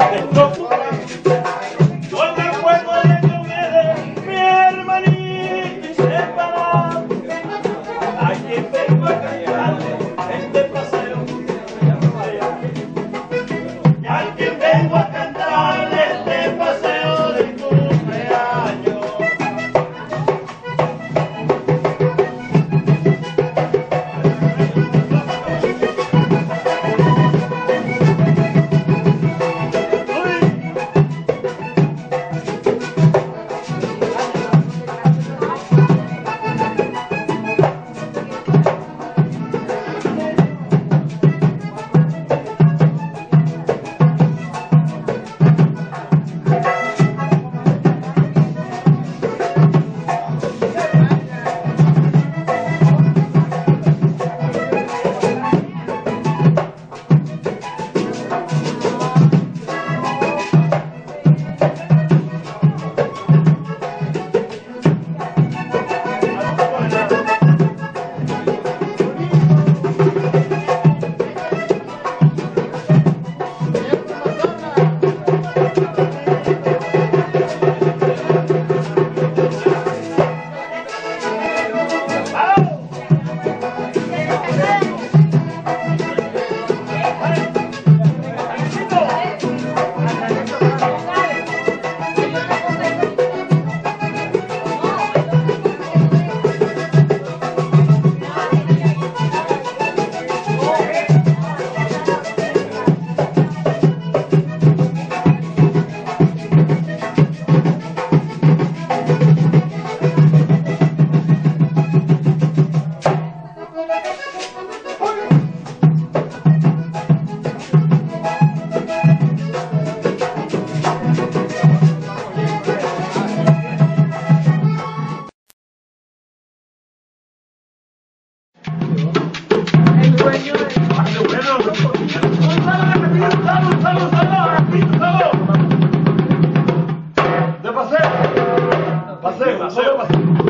Stop. 松平さん